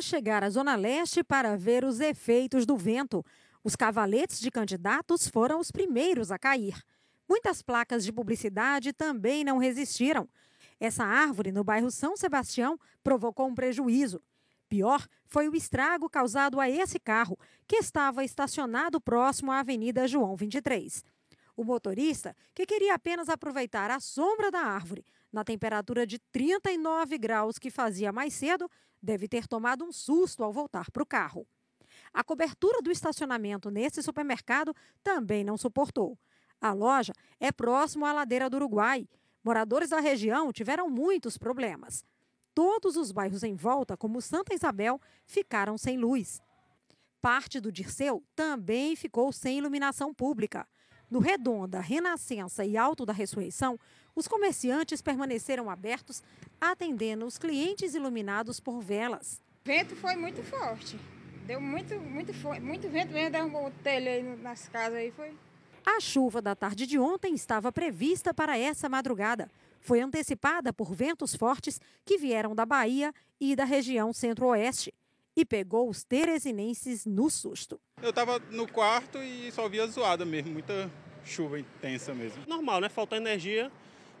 basta chegar à Zona Leste para ver os efeitos do vento. Os cavaletes de candidatos foram os primeiros a cair. Muitas placas de publicidade também não resistiram. Essa árvore no bairro São Sebastião provocou um prejuízo. Pior foi o estrago causado a esse carro, que estava estacionado próximo à Avenida João 23. O motorista, que queria apenas aproveitar a sombra da árvore, na temperatura de 39 graus que fazia mais cedo, deve ter tomado um susto ao voltar para o carro. A cobertura do estacionamento nesse supermercado também não suportou. A loja é próximo à ladeira do Uruguai. Moradores da região tiveram muitos problemas. Todos os bairros em volta, como Santa Isabel, ficaram sem luz. Parte do Dirceu também ficou sem iluminação pública. No Redonda, Renascença e Alto da Ressurreição, os comerciantes permaneceram abertos, atendendo os clientes iluminados por velas. O vento foi muito forte. Deu muito, muito, muito vento mesmo, derrubou o telho aí nas casas aí, foi. A chuva da tarde de ontem estava prevista para essa madrugada. Foi antecipada por ventos fortes que vieram da Bahia e da região centro-oeste e pegou os teresinenses no susto. Eu estava no quarto e só via zoada mesmo, muita chuva intensa mesmo. Normal, né? Falta energia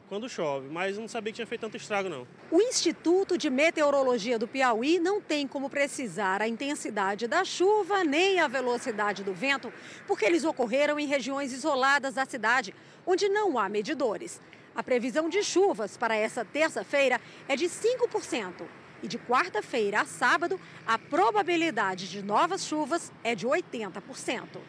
quando chove, mas não sabia que tinha feito tanto estrago não. O Instituto de Meteorologia do Piauí não tem como precisar a intensidade da chuva nem a velocidade do vento, porque eles ocorreram em regiões isoladas da cidade, onde não há medidores. A previsão de chuvas para essa terça-feira é de 5%. E de quarta-feira a sábado, a probabilidade de novas chuvas é de 80%.